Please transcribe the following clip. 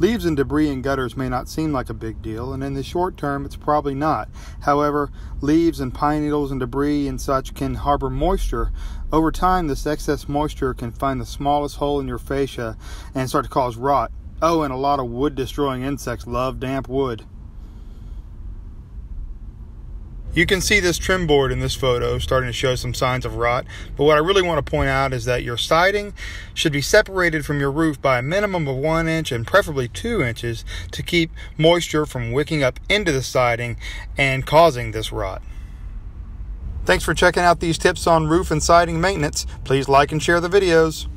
Leaves and debris in gutters may not seem like a big deal, and in the short term, it's probably not. However, leaves and pine needles and debris and such can harbor moisture. Over time, this excess moisture can find the smallest hole in your fascia and start to cause rot. Oh, and a lot of wood destroying insects love damp wood. You can see this trim board in this photo starting to show some signs of rot, but what I really want to point out is that your siding should be separated from your roof by a minimum of one inch and preferably two inches to keep moisture from wicking up into the siding and causing this rot. Thanks for checking out these tips on roof and siding maintenance. Please like and share the videos.